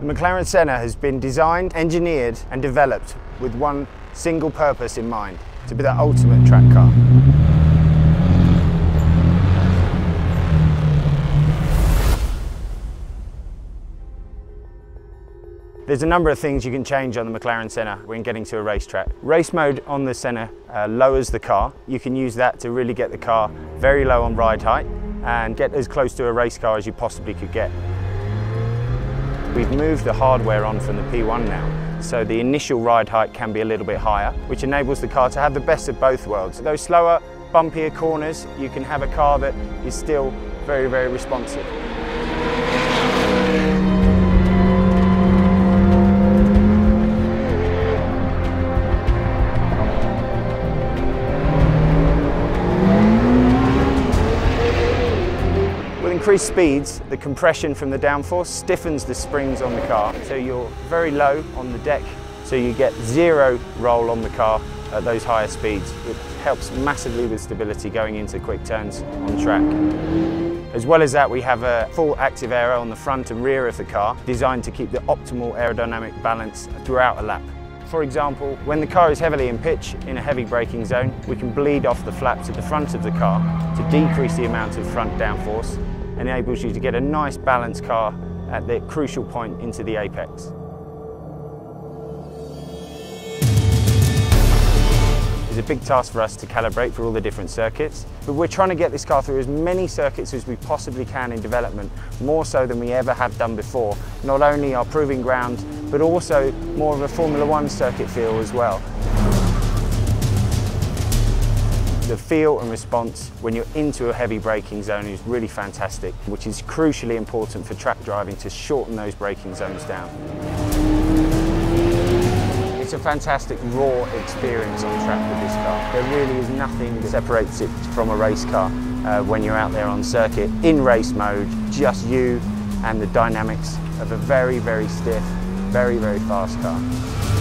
The McLaren Senna has been designed, engineered and developed with one single purpose in mind, to be the ultimate track car. There's a number of things you can change on the McLaren Senna when getting to a racetrack. Race mode on the Senna uh, lowers the car. You can use that to really get the car very low on ride height and get as close to a race car as you possibly could get. We've moved the hardware on from the P1 now, so the initial ride height can be a little bit higher, which enables the car to have the best of both worlds. Those slower, bumpier corners, you can have a car that is still very, very responsive. Increased speeds, the compression from the downforce stiffens the springs on the car. So you're very low on the deck, so you get zero roll on the car at those higher speeds. It helps massively with stability going into quick turns on track. As well as that, we have a full active aero on the front and rear of the car, designed to keep the optimal aerodynamic balance throughout a lap. For example, when the car is heavily in pitch in a heavy braking zone, we can bleed off the flaps at the front of the car to decrease the amount of front downforce enables you to get a nice balanced car at the crucial point into the apex. It's a big task for us to calibrate for all the different circuits, but we're trying to get this car through as many circuits as we possibly can in development, more so than we ever have done before. Not only our proving ground, but also more of a Formula One circuit feel as well the feel and response when you're into a heavy braking zone is really fantastic, which is crucially important for track driving to shorten those braking zones down. It's a fantastic raw experience on track with this car. There really is nothing that separates it from a race car uh, when you're out there on circuit in race mode, just you and the dynamics of a very, very stiff, very, very fast car.